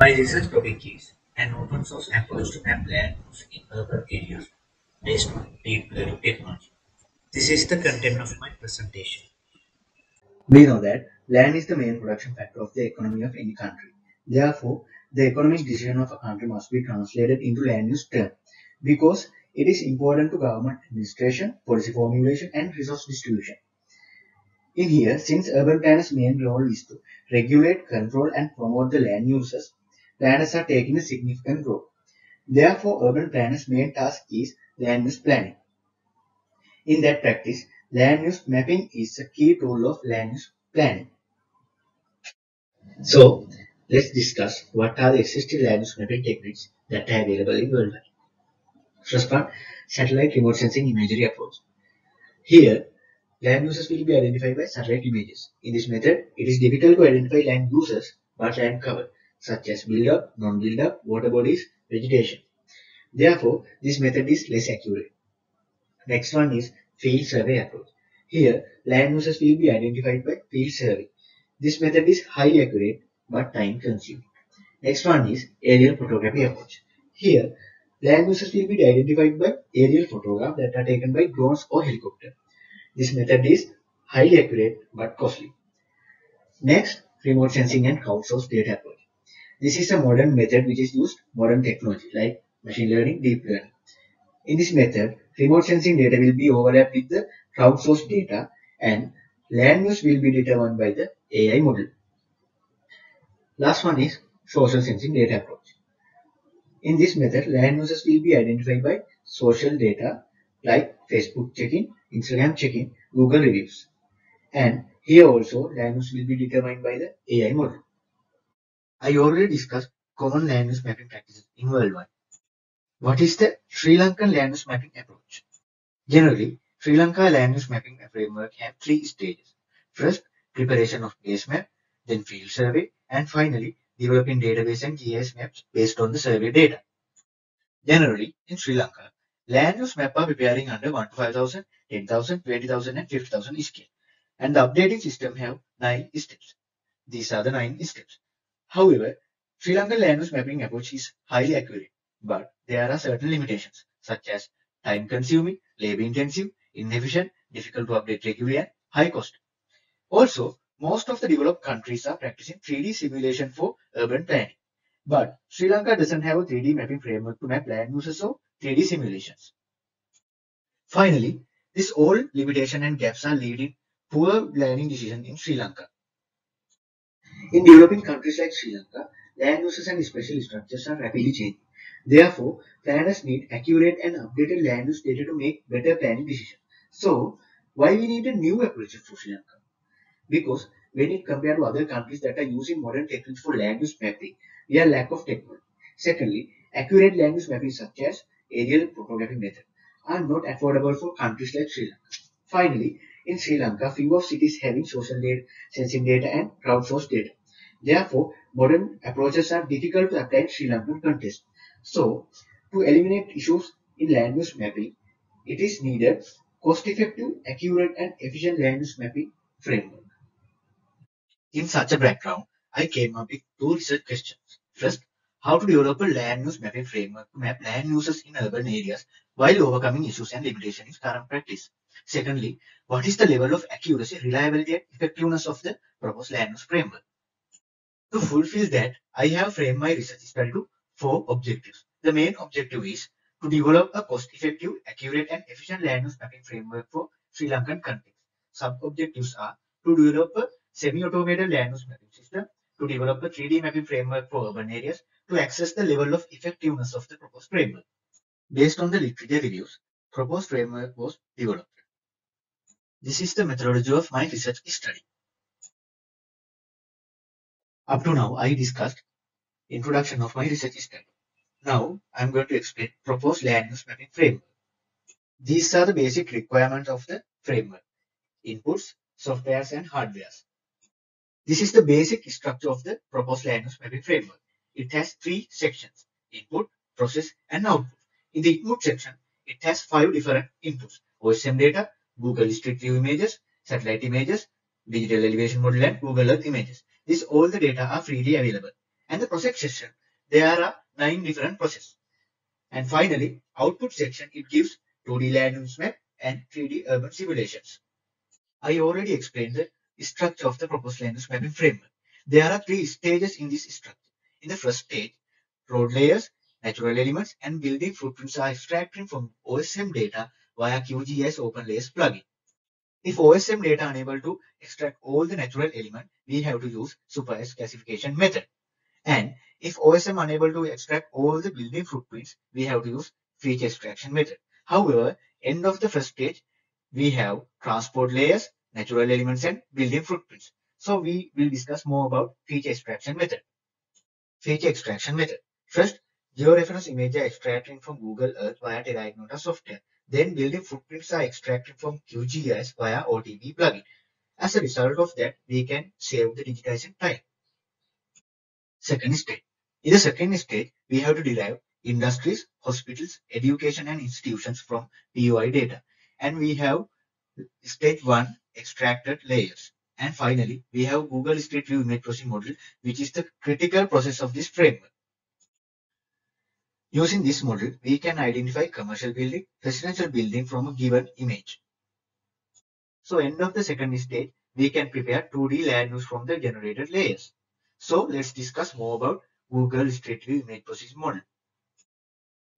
My research topic is an open source approach to map land use in urban areas based on deep learning technology. This is the content of my presentation. We know that land is the main production factor of the economy of any country. Therefore, the economic decision of a country must be translated into land use term because it is important to government administration, policy formulation and resource distribution. In here, since urban planners' main role is to regulate, control and promote the land uses, planners are taking a significant role. Therefore, urban planners' main task is land use planning. In that practice, land use mapping is a key tool of land use planning. So, let's discuss what are the existing land use mapping techniques that are available in worldwide. First one, satellite remote sensing imagery approach. Here, land uses will be identified by satellite images. In this method, it is difficult to identify land uses but land cover, such as build-up, non-build-up, water bodies, vegetation. Therefore, this method is less accurate. Next one is field survey approach. Here, land uses will be identified by field survey. This method is highly accurate but time consuming. Next one is aerial photography approach. Here, land uses will be identified by aerial photographs that are taken by drones or helicopter. This method is highly accurate but costly. Next, remote sensing and crowdsourced data approach. This is a modern method which is used modern technology like machine learning, deep learning. In this method, remote sensing data will be overlapped with the crowdsourced data and land use will be determined by the AI model. Last one is social sensing data approach. In this method, land uses will be identified by social data like Facebook check-in, Instagram check-in, Google reviews. And here also land use will be determined by the AI model. I already discussed common land use mapping practices in worldwide. What is the Sri Lankan land use mapping approach? Generally, Sri Lanka land use mapping framework have three stages. First, preparation of base map, then field survey, and finally, developing database and GIS maps based on the survey data. Generally, in Sri Lanka, land use map are preparing under 1 to 5,000, 10,000, 20,000 and 50,000 scale. And the updating system have 9 steps. These are the 9 steps. However, Sri Lankan land use mapping approach is highly accurate, but there are certain limitations such as time consuming, labor intensive, inefficient, difficult to update regularly and high cost. Also, most of the developed countries are practicing 3D simulation for urban planning. But Sri Lanka doesn't have a 3D mapping framework to map land uses or 3D simulations. Finally, this all limitation and gaps are leading poor planning decisions in Sri Lanka. In developing countries like Sri Lanka, land uses and spatial structures are rapidly changing. Therefore, planners need accurate and updated land use data to make better planning decisions. So, why we need a new approach for Sri Lanka? because when it compared to other countries that are using modern techniques for land use mapping, we are lack of technology. Secondly, accurate land use mapping such as aerial photography method are not affordable for countries like Sri Lanka. Finally, in Sri Lanka, few of cities having social data, sensing data and crowdsourced data. Therefore, modern approaches are difficult to apply in Sri Lankan context. So, to eliminate issues in land use mapping, it is needed cost-effective, accurate and efficient land use mapping framework. In such a background, I came up with two research questions. First, how to develop a land use mapping framework to map land uses in urban areas while overcoming issues and limitations in current practice. Secondly, what is the level of accuracy, reliability and effectiveness of the proposed land use framework? To fulfill that, I have framed my research study to four objectives. The main objective is to develop a cost-effective, accurate and efficient land use mapping framework for Sri Lankan context. Sub-objectives are to develop a semi-automated land use mapping system to develop a 3D mapping framework for urban areas to assess the level of effectiveness of the proposed framework. Based on the literature reviews, proposed framework was developed. This is the methodology of my research study. Up to now, I discussed introduction of my research study. Now, I am going to explain proposed land use mapping framework. These are the basic requirements of the framework. Inputs, softwares and hardwares. This is the basic structure of the proposed land use mapping framework. It has three sections, input, process, and output. In the input section, it has five different inputs, OSM data, Google Street View images, satellite images, digital elevation model, and Google Earth images. This all the data are freely available. And the process section, there are nine different processes. And finally, output section, it gives 2D land use map and 3D urban simulations. I already explained the structure of the proposed land use mapping framework. There are three stages in this structure. In the first stage, road layers, natural elements, and building footprints are extracted from OSM data via QGIS OpenLayers plugin. If OSM data unable to extract all the natural element, we have to use supervised classification method. And if OSM unable to extract all the building footprints, we have to use feature extraction method. However, end of the first stage, we have transport layers, natural elements and building footprints. So we will discuss more about feature extraction method. Feature extraction method. First, georeference images are extracted from Google Earth via Terra software. Then building footprints are extracted from QGIS via OTB plugin. As a result of that, we can save the digitization time. Second stage. In the second stage, we have to derive industries, hospitals, education and institutions from POI data. And we have stage 1 extracted layers. And finally, we have Google Street View image processing model, which is the critical process of this framework. Using this model, we can identify commercial building, residential building from a given image. So end of the second stage, we can prepare 2D land use from the generated layers. So let's discuss more about Google Street View image processing model.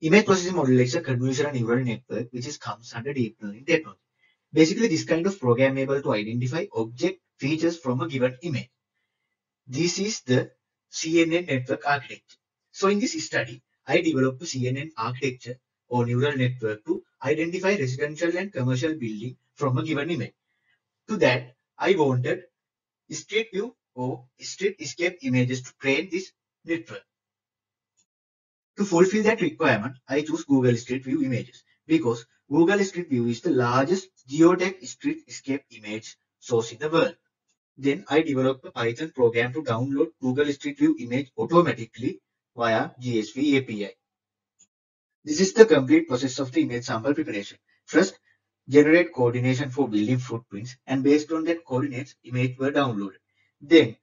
Image processing model is a convolutional neural network which is comes under deep learning technology. Basically, this kind of program able to identify object features from a given image. This is the CNN network architecture. So in this study, I developed a CNN architecture or neural network to identify residential and commercial building from a given image. To that, I wanted street view or streetscape images to train this network. To fulfill that requirement, I choose Google Street View images because Google Street View is the largest geotag streetscape image source in the world. Then I developed a Python program to download Google Street View image automatically via GSV API. This is the complete process of the image sample preparation. First, generate coordination for building footprints and based on that coordinates, image were downloaded. Then,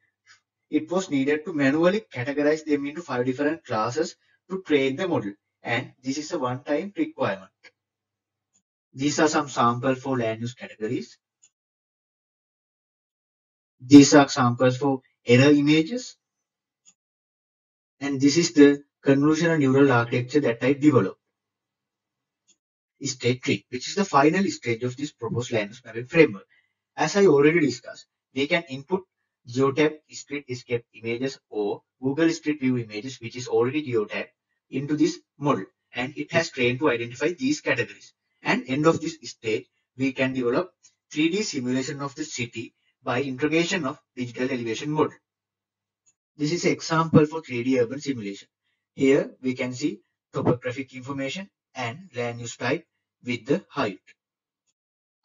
it was needed to manually categorize them into five different classes to train the model and this is a one-time requirement. These are some samples for land use categories. These are samples for error images. And this is the convolutional neural architecture that I developed. Stage 3, which is the final stage of this proposed land use mapping framework. As I already discussed, we can input geotag street escape images or Google Street View images, which is already geotagged into this model and it has trained to identify these categories. And end of this stage, we can develop 3D simulation of the city by integration of digital elevation model. This is an example for 3D urban simulation. Here we can see topographic information and land use type with the height.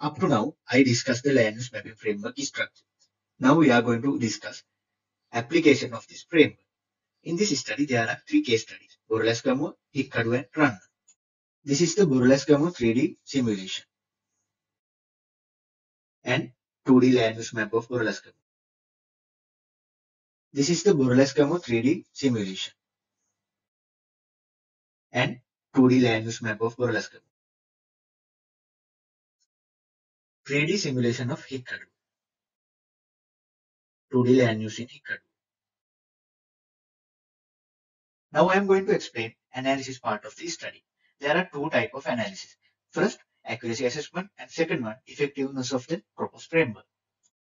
Up to now, I discussed the land use mapping framework structure. Now we are going to discuss application of this framework. In this study, there are three case studies, Boralesgamuwa, Hikkadu and Ranna. This is the Boralesgamuwa 3D simulation and 2D land use map of Boralesgamuwa. This is the Boralesgamuwa 3D simulation and 2D land use map of Boralesgamuwa. 3D simulation of Hikkadu. 2D land use in Hikkadu. Now I am going to explain analysis part of this study. There are two type of analysis. First, accuracy assessment and second one, effectiveness of the proposed framework.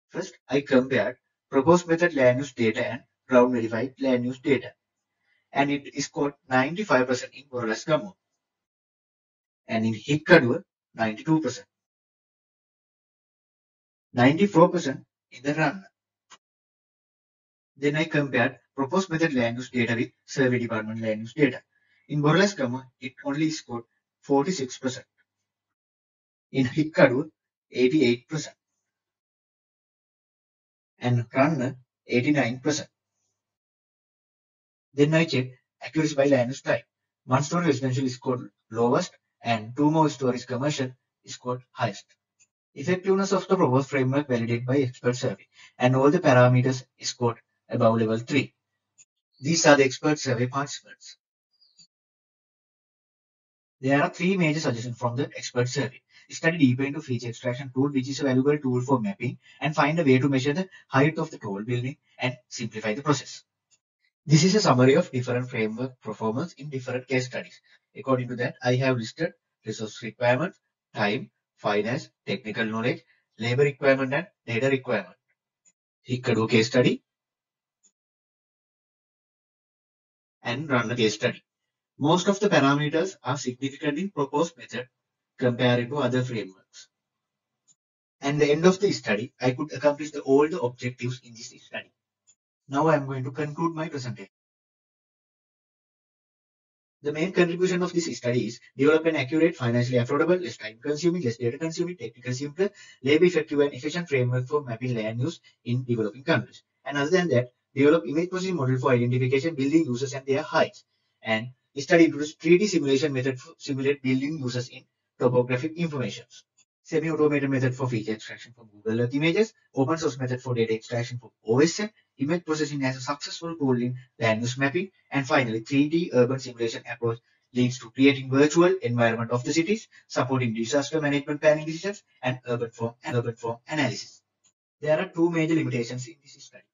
First, I compared proposed method land use data and ground verified land use data. And it scored 95% in Boralesgamuwa. And in Hikkadu, 92%. 94% in the Ranna. Then I compared proposed method land use data with survey department land use data. In Boralesgamuwa, it only scored 46%. In Hikkadu, 88%. And Ranna, 89%. Then I check accuracy by land use type. One story residential is scored lowest and two more stories commercial is scored highest. Effectiveness of the proposed framework validated by expert survey and all the parameters is scored above level 3. These are the expert survey participants. There are three major suggestions from the expert survey. Study deeper into feature extraction tool, which is a valuable tool for mapping, and find a way to measure the height of the tall building and simplify the process. This is a summary of different framework performance in different case studies. According to that, I have listed resource requirements, time, finance, technical knowledge, labor requirement, and data requirement. Hikkaru case study and run the case study. Most of the parameters are significant in proposed method compared to other frameworks. At the end of the study, I could accomplish the, all the objectives in this study. Now I am going to conclude my presentation. The main contribution of this study is develop an accurate, financially affordable, less time consuming, less data consuming, technically simpler, labor effective and efficient framework for mapping land use in developing countries. And other than that, develop image processing model for identification, building users and their heights. And study introduce 3D simulation method to simulate building users in topographic information. Semi-automated method for feature extraction from Google Earth images, open source method for data extraction from OSM, image processing as a successful tool in land use mapping, and finally 3D urban simulation approach leads to creating virtual environment of the cities, supporting disaster management planning decisions, and urban form and urban form analysis. There are two major limitations in this study.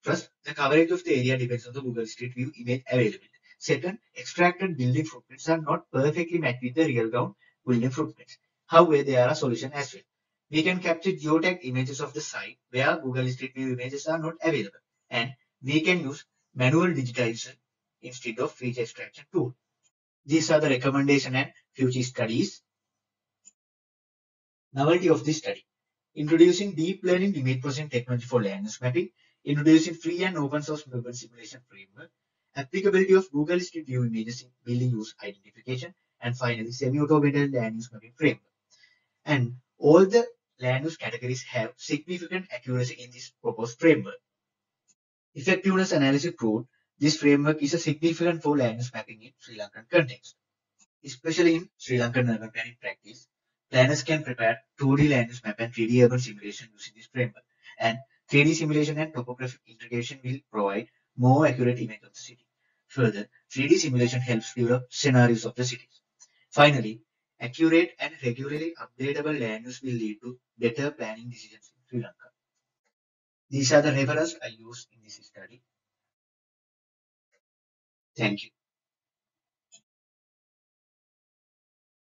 First, the coverage of the area depends on the Google Street View image availability. Second, extracted building footprints are not perfectly matched with the real ground building footprints. However, there are solutions as well. We can capture geotag images of the site where Google Street View images are not available. And we can use manual digitization instead of feature extraction tool. These are the recommendation and future studies. Novelty of this study. Introducing deep learning image processing technology for land mapping. Introducing free and open source urban simulation framework. Applicability of Google Street View images in building use identification. And finally, semi-automated land use mapping framework. And all the land use categories have significant accuracy in this proposed framework. Effectiveness analysis proved this framework is a significant for land use mapping in Sri Lankan context. Especially in Sri Lankan urban planning practice, planners can prepare 2D land use map and 3D urban simulation using this framework. And 3D simulation and topographic integration will provide more accurate image of the city. Further, 3D simulation helps develop scenarios of the cities. Finally, Accurate and regularly updatable land use will lead to better planning decisions in Sri Lanka. These are the references I used in this study. Thank you.